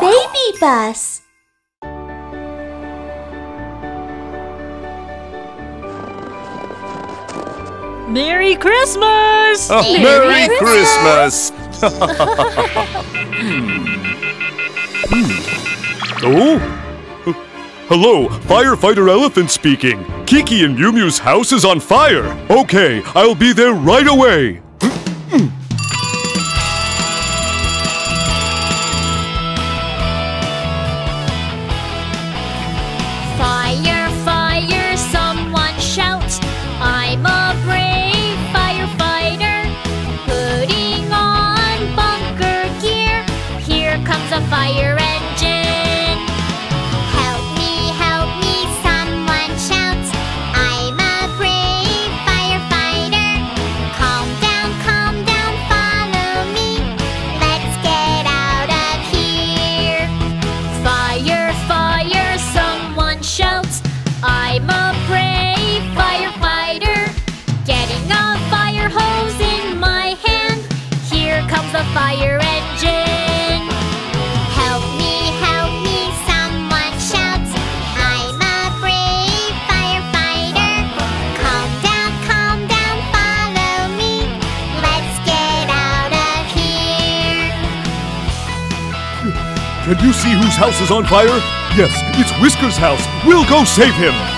BabyBus. Merry Christmas! Oh, Merry Merry Christmas! Hmm. Oh? Hello, Firefighter Elephant speaking. Kiki and Mew Mew's house is on fire. Okay, I'll be there right away. See whose house is on fire? Yes, it's Whisker's house. We'll go save him.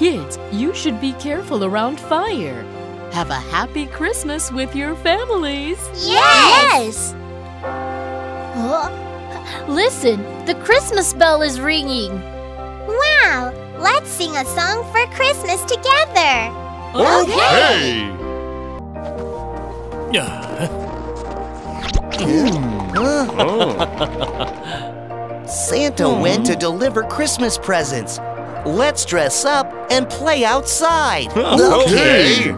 Kids, you should be careful around fire. Have a happy Christmas with your families. Yes. Listen, the Christmas bell is ringing. Wow, let's sing a song for Christmas together. Okay. Hmm. Oh. Santa went to deliver Christmas presents. Let's dress up and play outside. Okay.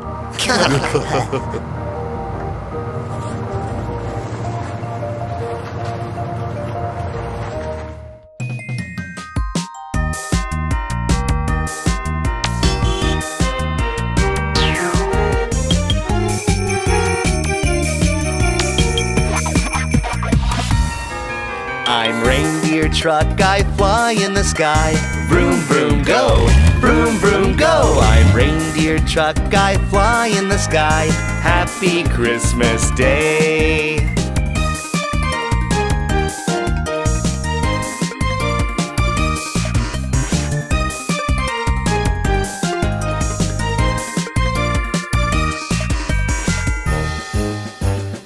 I'm reindeer truck, I fly in the sky. Vroom, go. Vroom, vroom, go. I'm reindeer truck, I fly in the sky. Happy Christmas Day.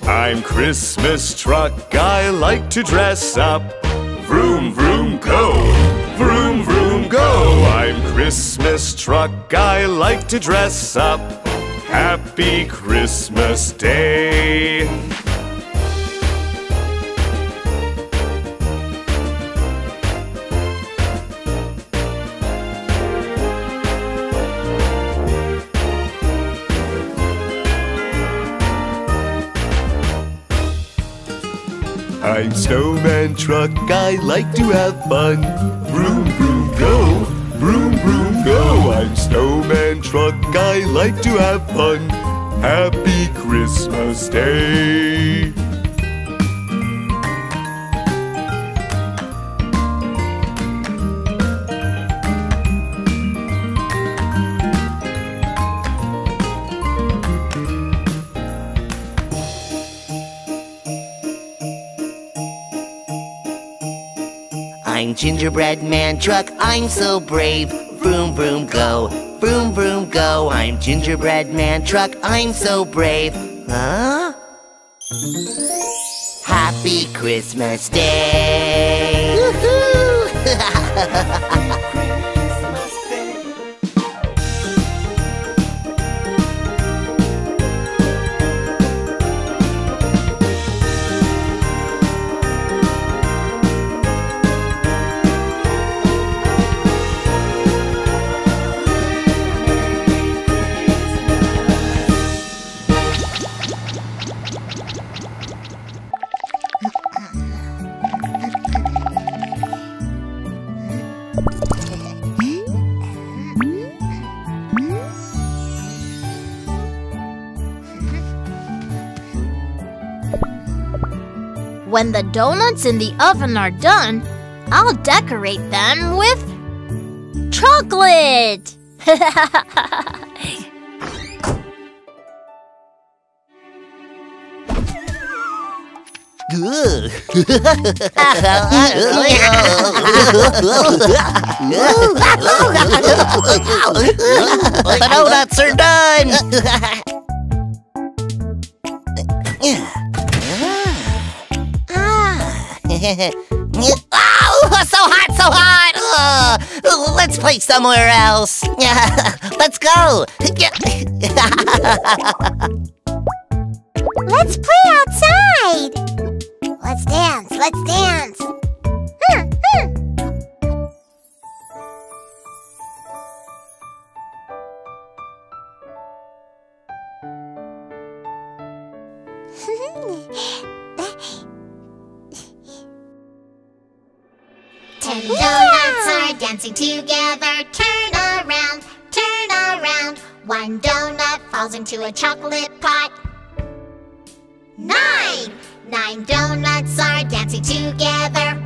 I'm Christmas truck, I like to dress up. Vroom, vroom, go. Christmas truck, I like to dress up. Happy Christmas Day. I'm snowman truck, I like to have fun. Vroom, vroom, go. Vroom, vroom, go. I'm snowman truck, I like to have fun. Happy Christmas Day. Gingerbread man truck, I'm so brave. Vroom, vroom, go. Vroom, vroom, go. I'm gingerbread man truck, I'm so brave. Huh? Happy Christmas Day. Woohoo! when the donuts in the oven are done, I'll decorate them with chocolate! Good. the donuts are done! oh, so hot, so hot! Let's play somewhere else. let's go. let's play outside. Let's dance, let's dance. Huh, huh. Donuts are dancing together. Turn around, turn around. One donut falls into a chocolate pot. Nine! Nine donuts are dancing together.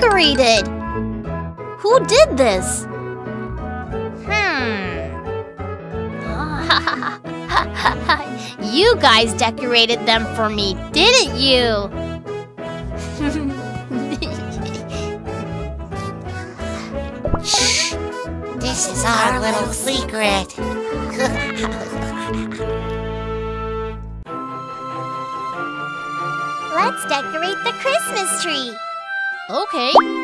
decorated! Who did this? Hmm. you guys decorated them for me, didn't you? Shh! This is our little secret. Okay.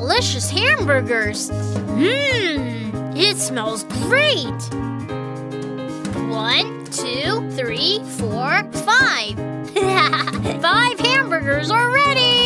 Delicious hamburgers. Mmm, it smells great. One, two, three, four, five. five hamburgers are ready.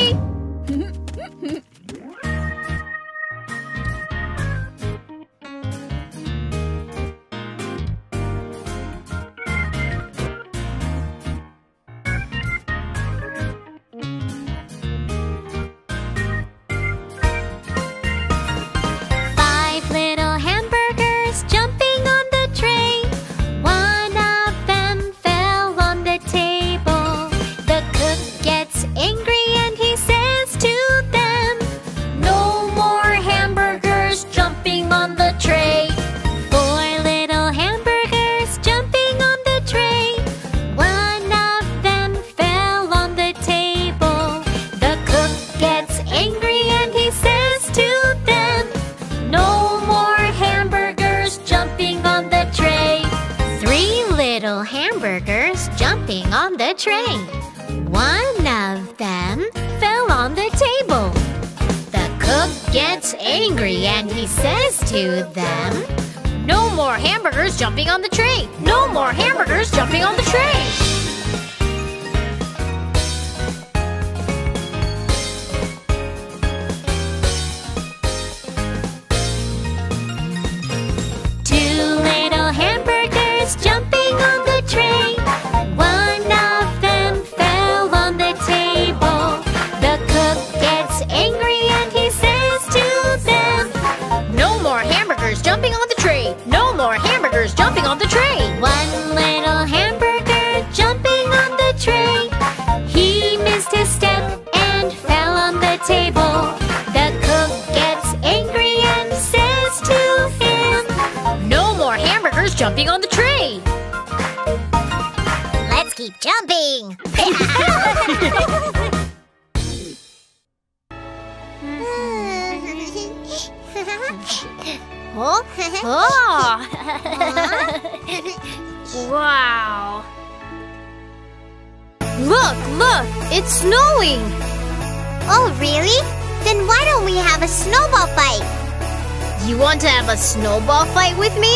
Snowball fight with me?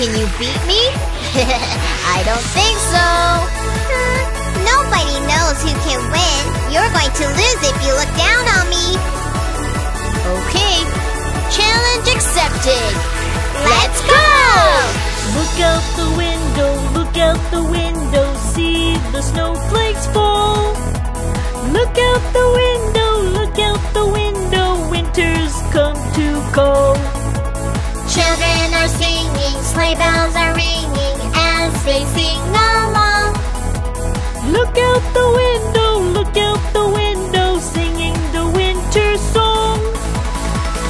Can you beat me? I don't think so. Uh, nobody knows who can win. You're going to lose if you look down on me. Okay, challenge accepted. Let's go! Look out the window, look out the window, see the snowflakes sleigh bells are ringing as they sing along. Look out the window, look out the window, singing the winter song.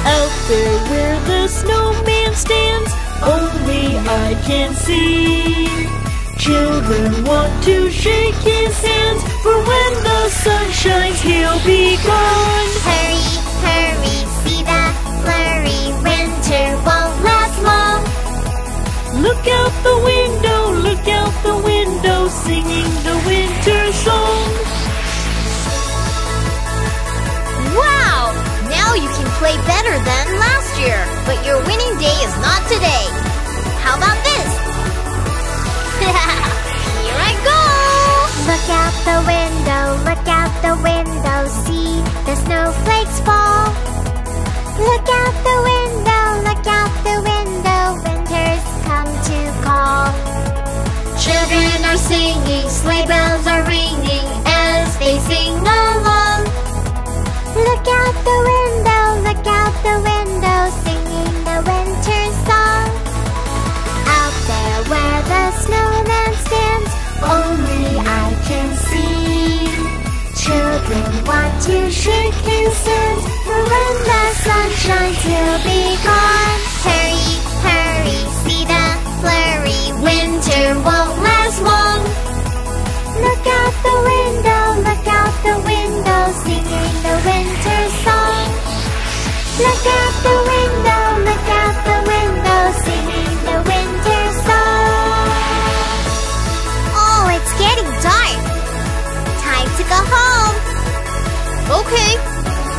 Out there where the snowman stands, only I can see. Children want to shake his hands, for when the sun shines, he'll be gone. Hurry, hurry, see that flurry. Winter won't last. Look out the window, look out the window, singing the winter song. Wow! Now you can play better than last year, but your winning day is not today. How about this? Here I go! Look out the window, look out the window, see the snowflakes fall. Look out the window, look out to call. Children are singing, sleigh bells are ringing as they sing along. Look out the window, look out the window, singing the winter song. Out there where the snowman stands, only I can see. Children want to shake his hands, for when the sun shines, he'll be gone. Okay,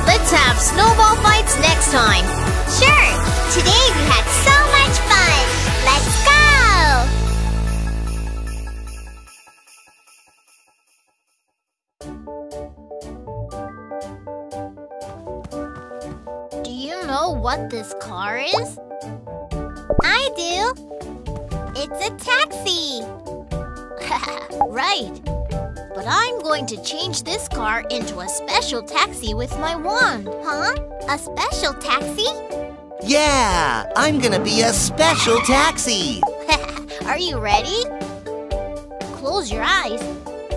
let's Let's have snowball fights next time. Sure. Today we had so what this car is? I do. It's a taxi. right. But I'm going to change this car into a special taxi with my wand. Huh? A special taxi? Yeah, I'm gonna be a special taxi. Are you ready? Close your eyes,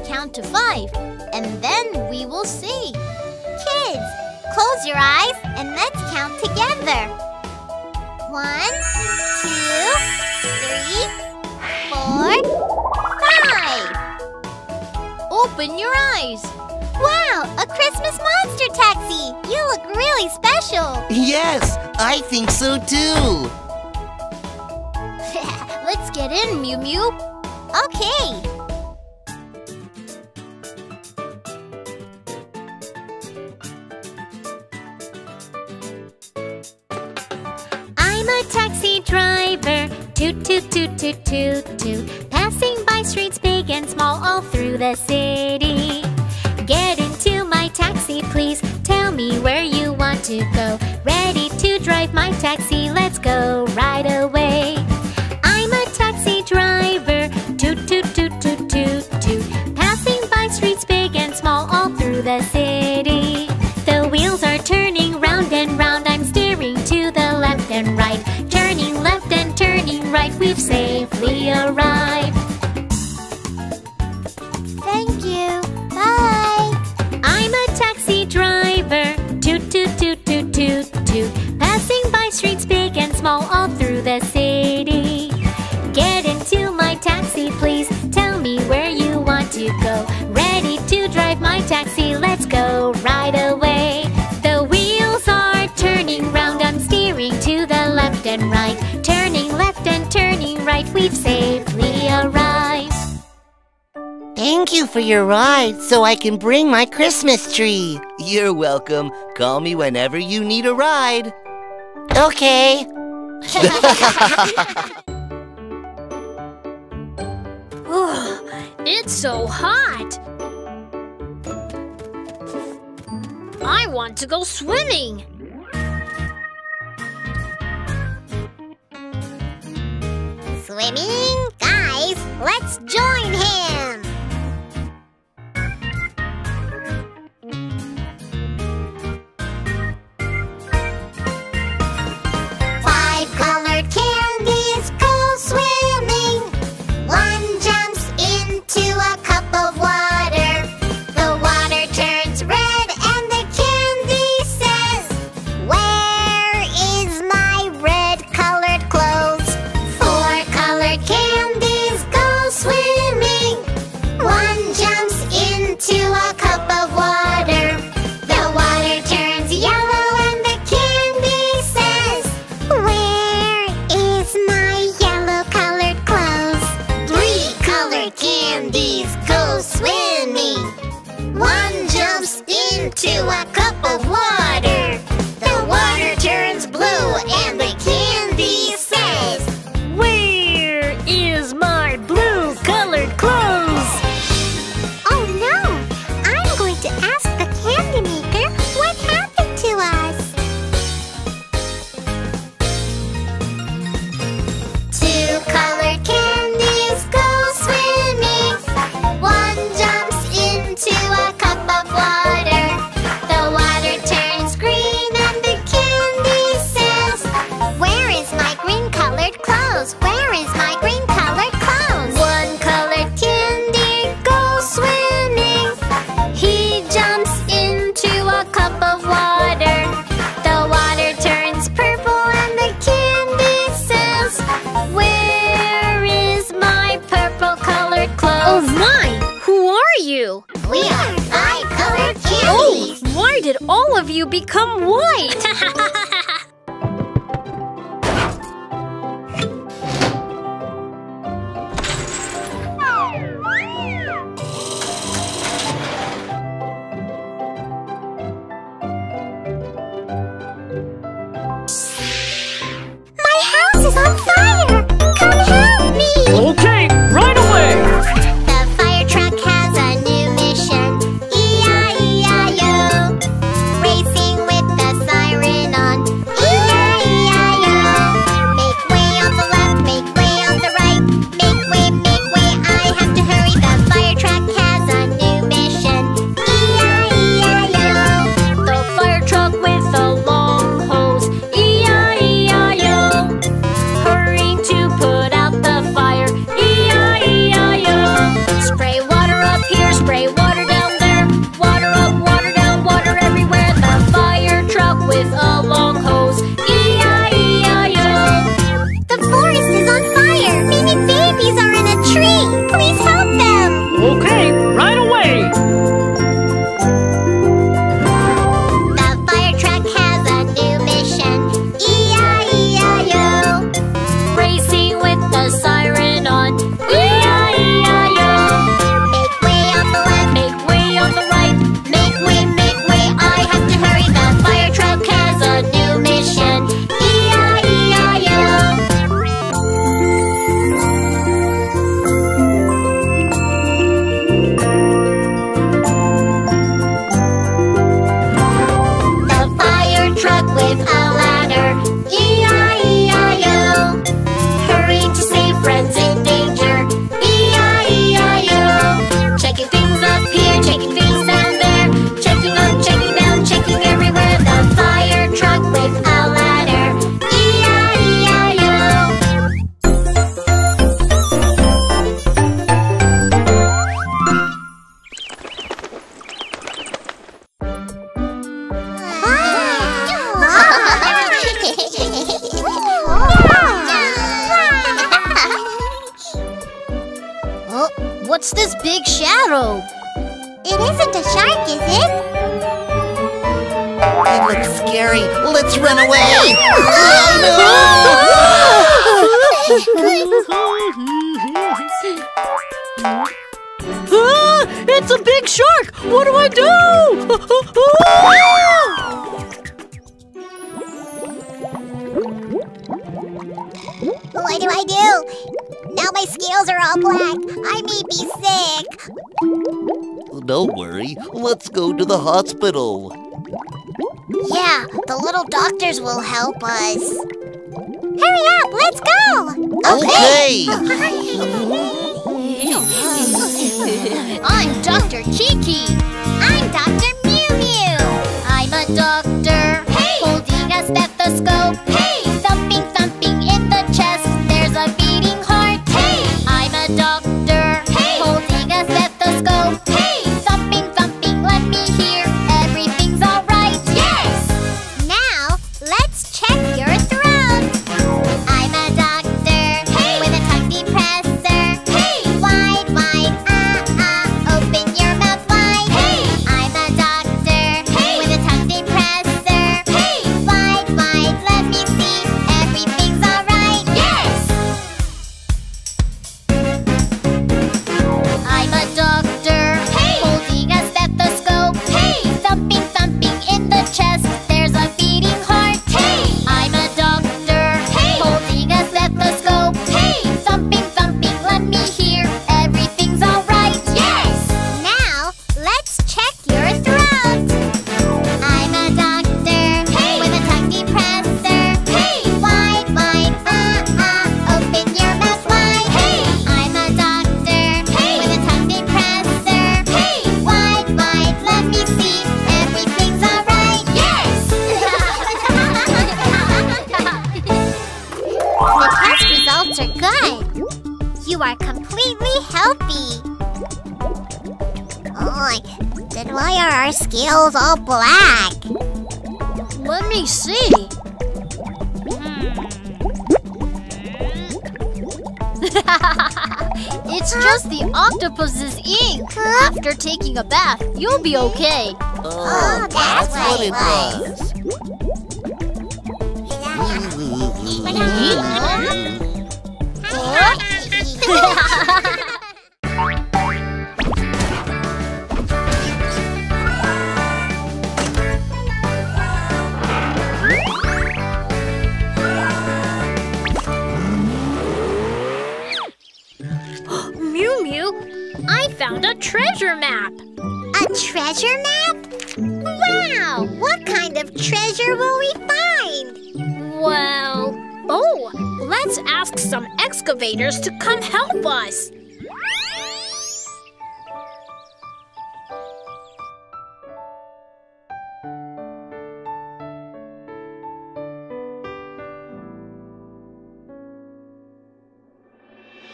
count to five, and then we will see. Kids, close your eyes and let's count together. One, two, three, four, five. Open your eyes. Wow, a Christmas monster taxi! You look really special. Yes, I think so too. Let's get in, Mew Mew. Okay. Driver, toot toot toot toot toot toot, passing by streets big and small all through the city. Get into my taxi, please. Tell me where you want to go. Ready to drive my taxi, let's go right away. Your ride so I can bring my Christmas tree. You're welcome. Call me whenever you need a ride. Okay. It's so hot. I want to go swimming. Swimming? Guys, let's join him. is how hospital. Yeah, the little doctors will help us. Hurry up, let's go! Okay! okay. black. Let me see. Hmm. it's just the octopus's ink. After taking a bath, you'll be okay. Oh, oh that's, that's, what, what it was. was. to come help us.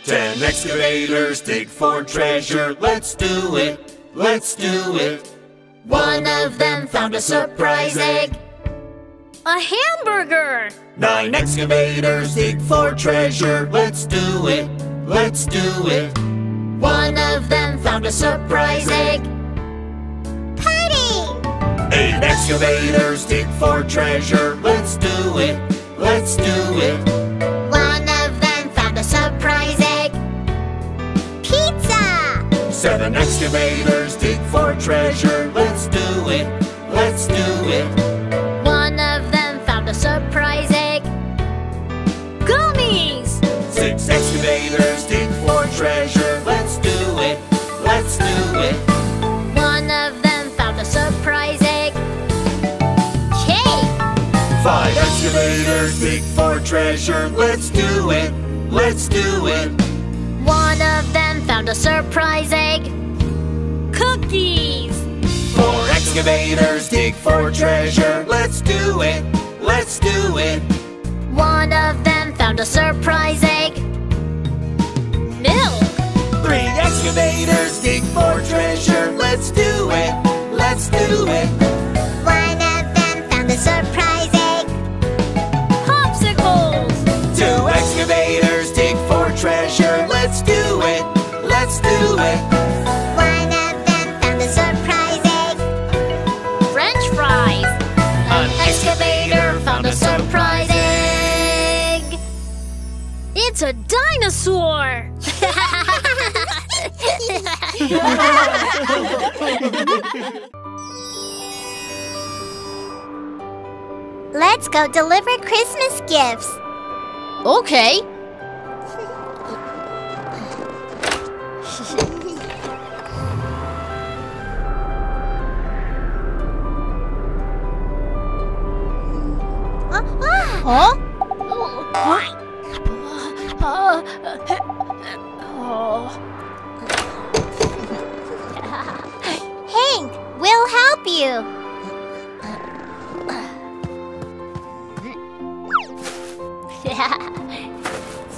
Ten excavators dig for treasure. Let's do it. Let's do it. One of them found a surprise egg. A hamburger! Nine excavators dig for treasure. Let's do it. Let's do it. One of them found a surprise egg. Pudding! Eight excavators dig for treasure. Let's do it. Let's do it. One of them found a surprise egg. Pizza! Seven excavators dig for treasure. Let's do it. Let's do it. Treasure. Let's do it. Let's do it. One of them found a surprise egg. Cake! Five excavators dig for treasure. Let's do it. Let's do it. One of them found a surprise egg. Cookies! Four excavators dig for treasure. Let's do it. Let's do it. One of them found a surprise egg. Milk! Three excavators dig for treasure. Let's do it. Let's do it. One of them found a surprise egg. Popsicles! Two excavators dig for treasure. Let's do it. Let's do it. It's a dinosaur! Let's go deliver Christmas gifts. Okay. Oh, oh. Oh, Ah, Hank, we'll help you.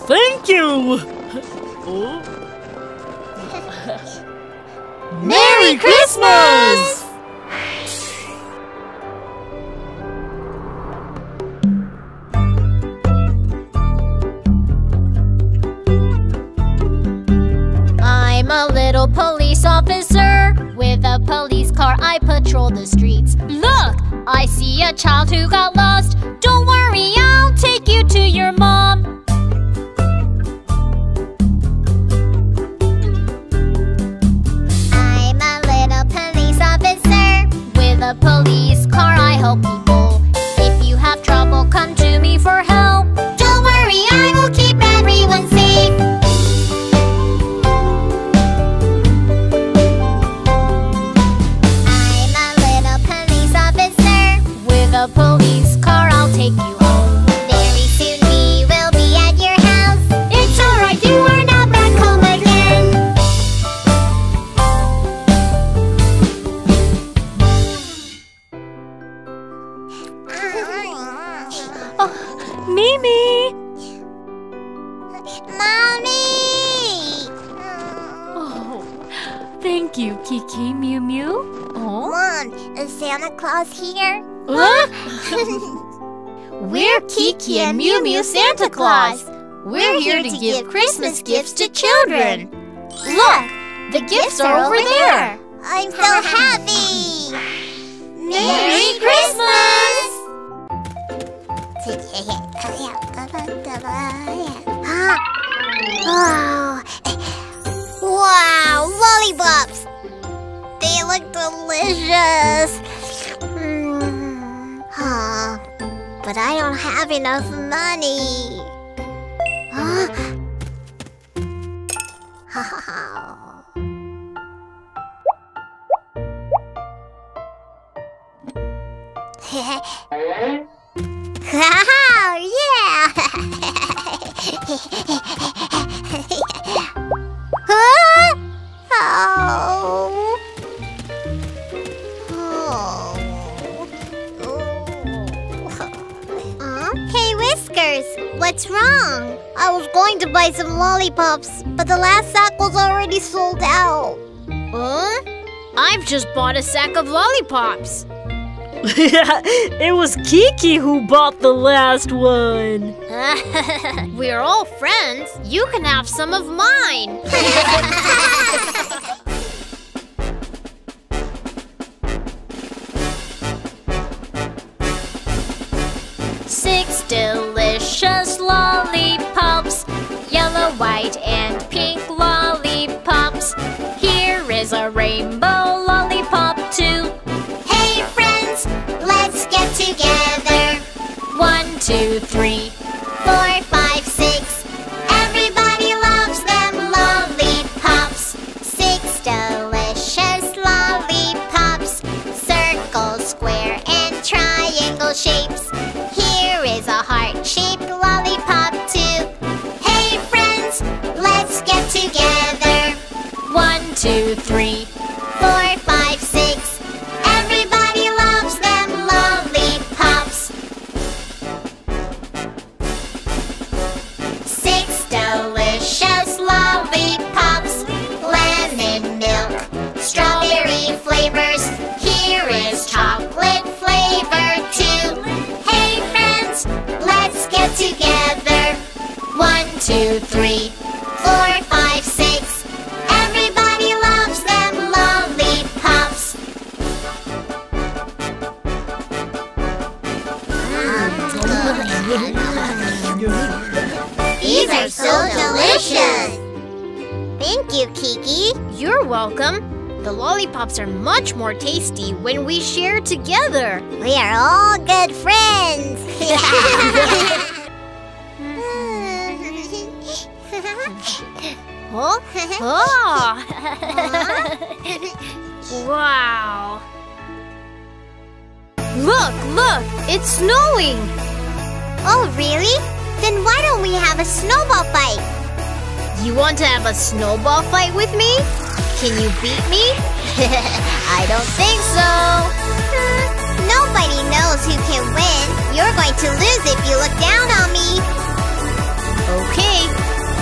Thank you! Oh. Merry Christmas! Patrol the streets. Look, I see a child who got lost. Don't worry, I'll take you to your Christmas gifts to children. Look, the gifts are over there. I'm so happy! Merry Christmas! Ah. oh. Wow, lollipops! They look delicious! Mm. Huh. But I don't have enough money. Huh? But the last sack was already sold out. Huh? I've just bought a sack of lollipops. it was Kiki who bought the last one. We're all friends. You can have some of mine. rainbow a snowball fight with me? Can you beat me? I don't think so. Uh, nobody knows who can win. You're going to lose if you look down on me. Okay.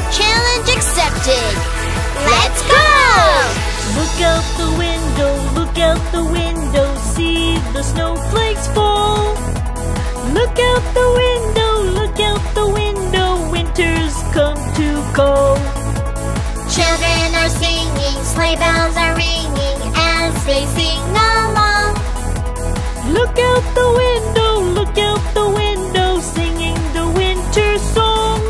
Challenge accepted. Let's go! Look out the window, look out the window, see the snowflakes fall. Look out the window, look out the window, winter's come to call. Children are singing, sleigh bells are ringing as they sing along. Look out the window, look out the window, singing the winter song.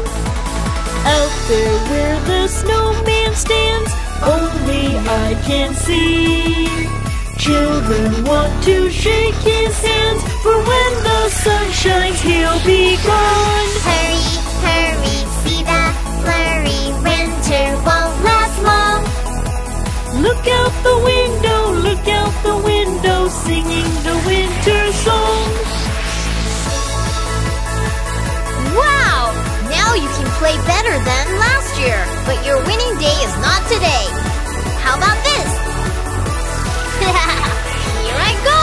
Out there where the snowman stands, only I can see. Children want to shake his hands, for when the sun shines, he'll be gone. Hurry, hurry, see that flurry. Winter won't last. Look out the window, look out the window, singing the winter song. Wow! Now you can play better than last year, but your winning day is not today. How about this? Here I go!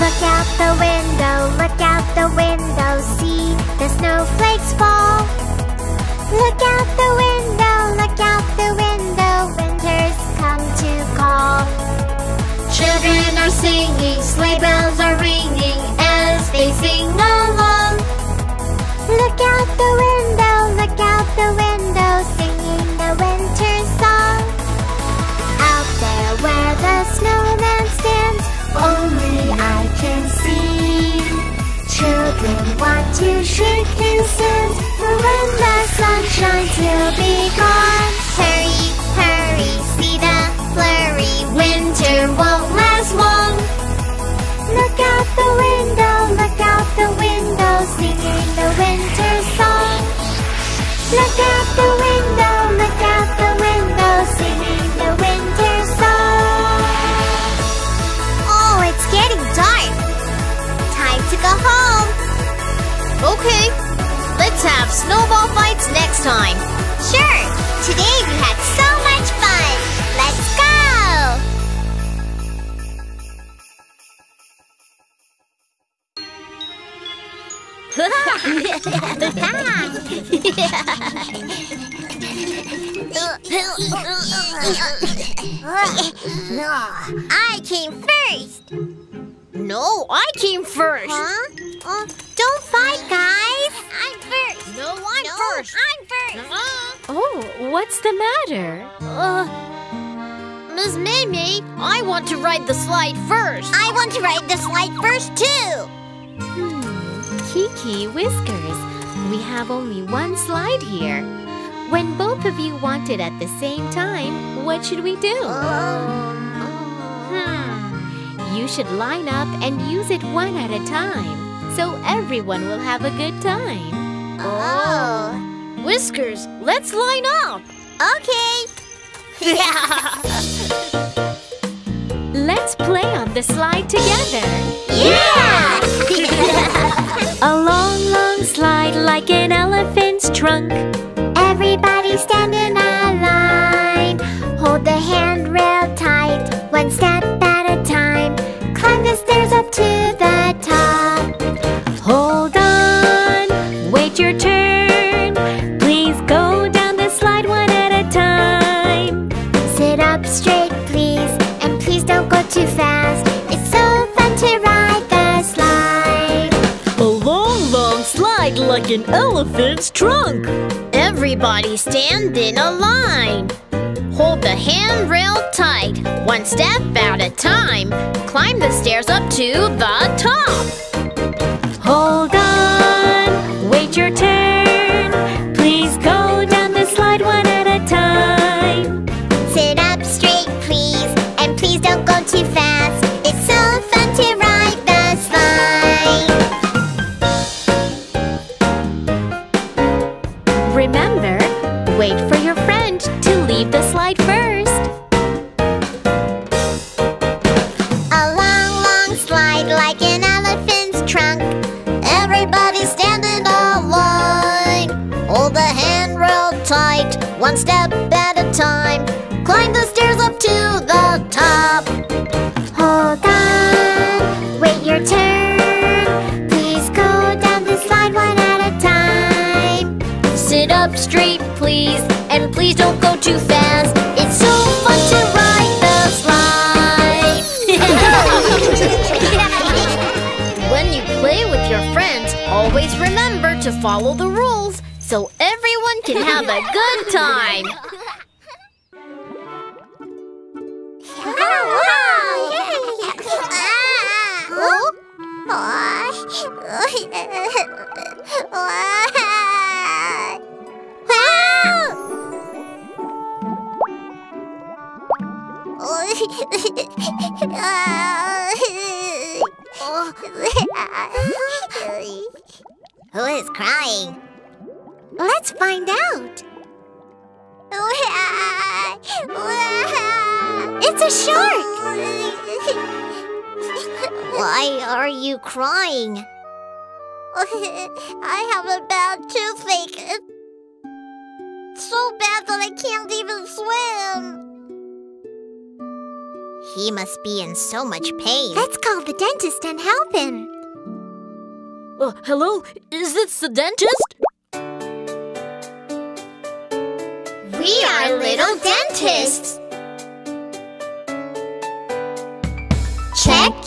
Look out the window, look out the window, see the snowflakes fall. Look out the window, Children are singing, sleigh bells are ringing as they sing along. Look out the window, look out the window, singing the winter song. Out there where the snowman stands, only I can see. Children want to shake hands, for when the sun shines, he'll be gone. Okay, let's have snowball fights next time. Sure. Today we had so I came first. No, I came first. Huh? Uh, don't fight, guys. I'm first. No, I'm No, first. I'm first. Oh, what's the matter? Uh, Miss Mimi, I want to ride the slide first. I want to ride the slide first, too. Kiki, Whiskers, we have only one slide here. When both of you want it at the same time, what should we do? Hmm, you should line up and use it one at a time, so everyone will have a good time. Oh. Whiskers, let's line up. Okay. Let's play on the slide together. Yeah! A long, long slide like an elephant's trunk. Everybody stand in an elephant's trunk. Everybody stand in a line. Hold the handrail tight, one step at a time. Climb the stairs up to the top. Follow the rules so everyone can have a good time. It's a shark! Why are you crying? I have a bad toothache. It's so bad that I can't even swim. He must be in so much pain. Let's call the dentist and help him. Uh, hello? Is this the dentist? We are little dentists.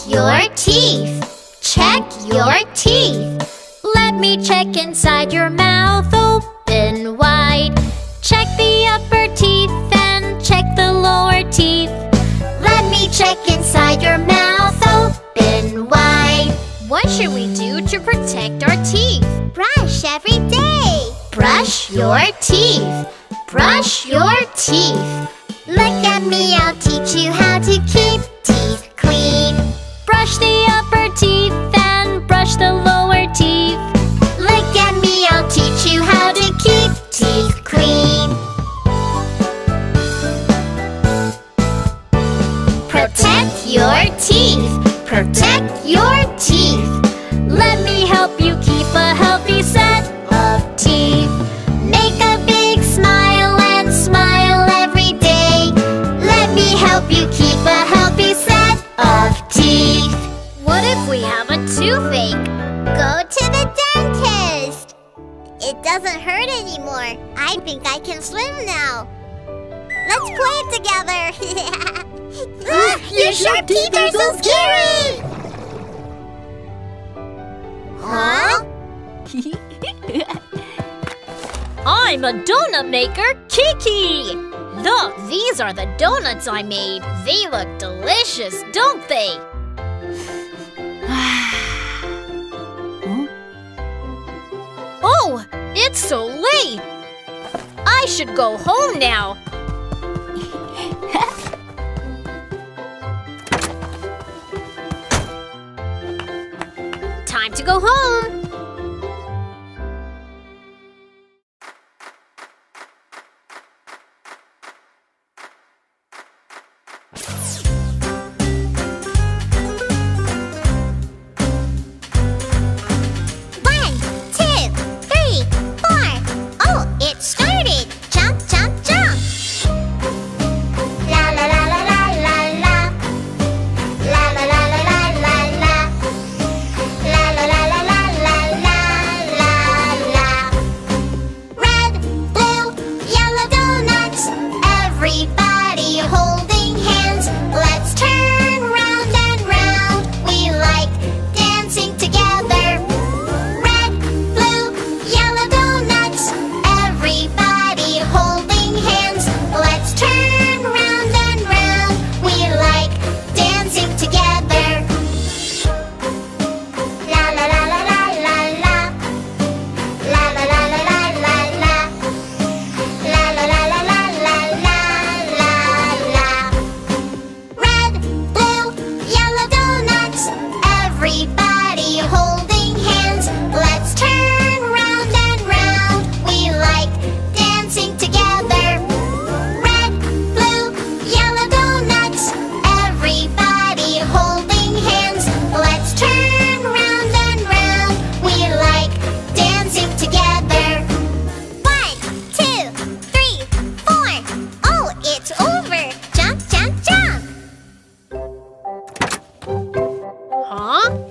Your teeth. Check your teeth. Let me check inside your mouth, open wide. Check the upper teeth and check the lower teeth. Let me check inside your mouth, open wide. What should we do to protect our teeth? Brush every day. Brush your teeth. Brush your teeth. Look at me, I'll teach you how to keep teeth clean. Your teeth. Protect your teeth. Let me help you keep a healthy set of teeth. Make a big smile and smile every day. Let me help you keep a healthy set of teeth. What if we have a toothache? Go to the dentist. It doesn't hurt anymore. I think I can swim now. Let's play it together. Ah, your sharp teeth are so scary! Huh? I'm a donut maker, Kiki! Look, these are the donuts I made. They look delicious, don't they? huh? Oh, it's so late! I should go home now. Time to go home!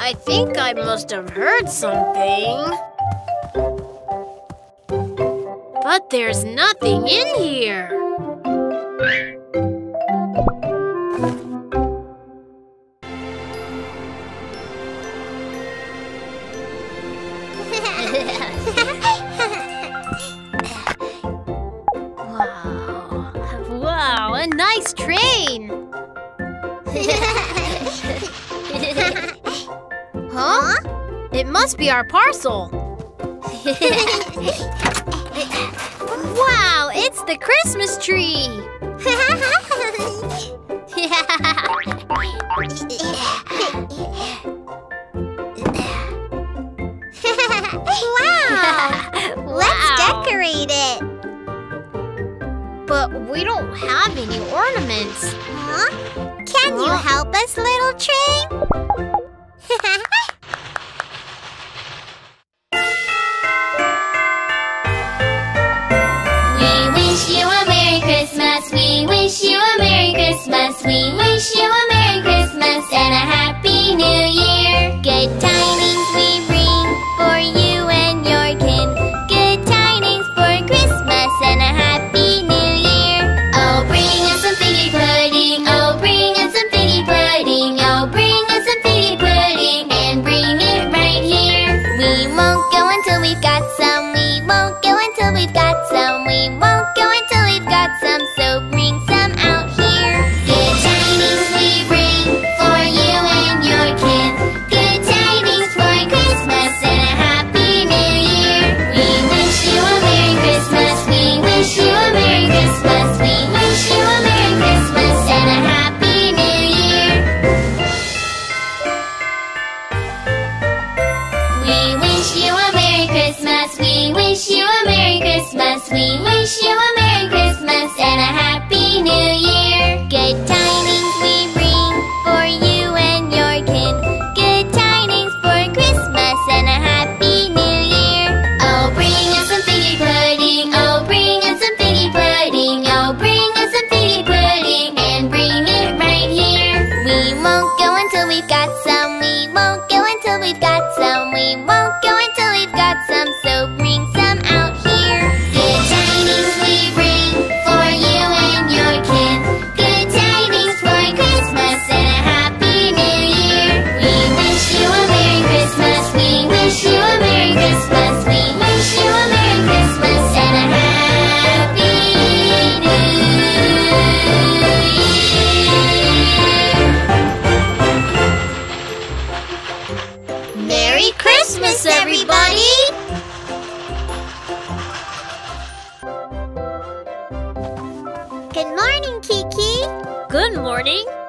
I think I must have heard something. But there's nothing in here. be our parcel. wow, it's the Christmas tree!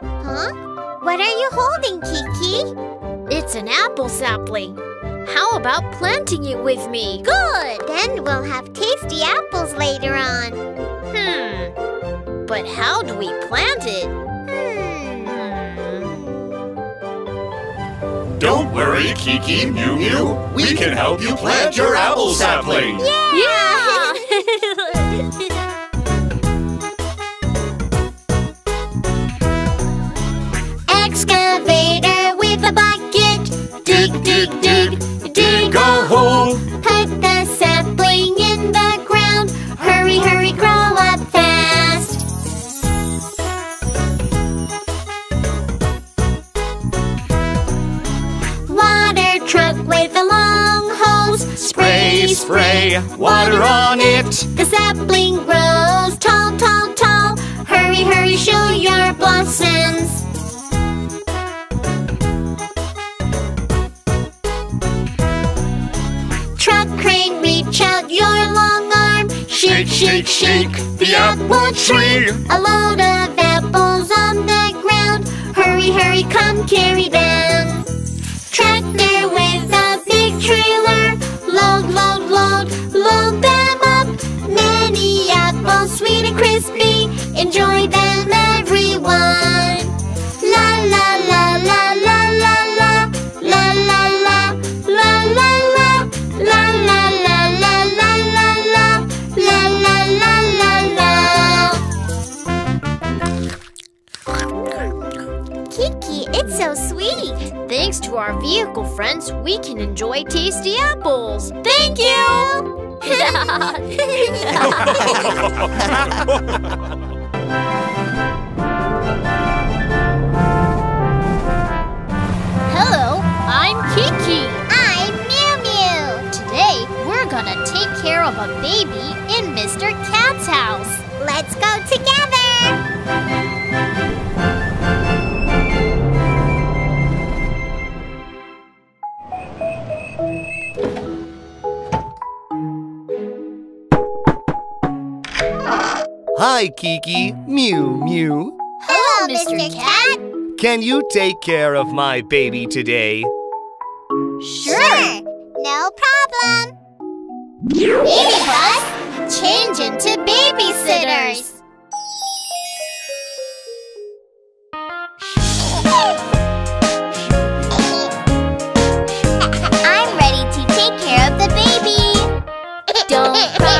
Huh? What are you holding, Kiki? It's an apple sapling. How about planting it with me? Good! Then we'll have tasty apples later on. Hmm. But how do we plant it? Hmm. Don't worry, Kiki, Mew Mew. We can help you plant your apple sapling. Yeah! Excavator with a bucket. Dig, dig, dig, dig Go hole. Put the sapling in the ground. Hurry, hurry, grow up fast. Water truck with a long hose. Spray, spray, water on it. The sapling grows tall, tall, tall. Hurry, hurry, show your blossoms. Shake, shake, shake the apple tree. A load of apples on the ground. Hurry, hurry, come carry them. Tractor with a big trailer. Load, load, load, load them up. Many apples, sweet and crispy. Enjoy them, everyone. Friends, we can enjoy tasty apples. Thank you. Hello, I'm Kiki. I'm Mew Mew. Today, we're gonna take care of a baby in Mr. Cat's house. Let's go Hi, Kiki. Mew Mew. Hello, Mr. Cat. Can you take care of my baby today? Sure. No problem. BabyBus, change into babysitters. I'm ready to take care of the baby. Don't